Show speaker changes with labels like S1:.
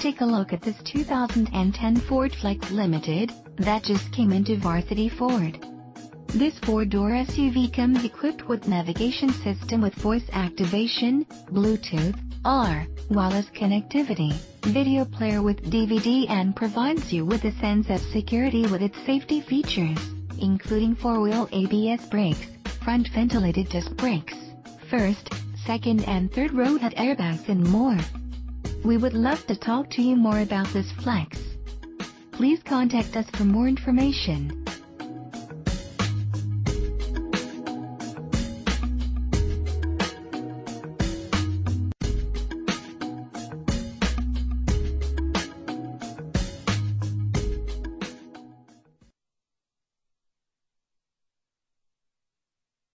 S1: Take a look at this 2010 Ford Flex Limited, that just came into Varsity Ford. This four-door SUV comes equipped with navigation system with voice activation, Bluetooth, R, wireless connectivity, video player with DVD and provides you with a sense of security with its safety features, including four-wheel ABS brakes, front ventilated disc brakes, first, second and third row head airbags and more. We would love to talk to you more about this Flex. Please contact us for more information.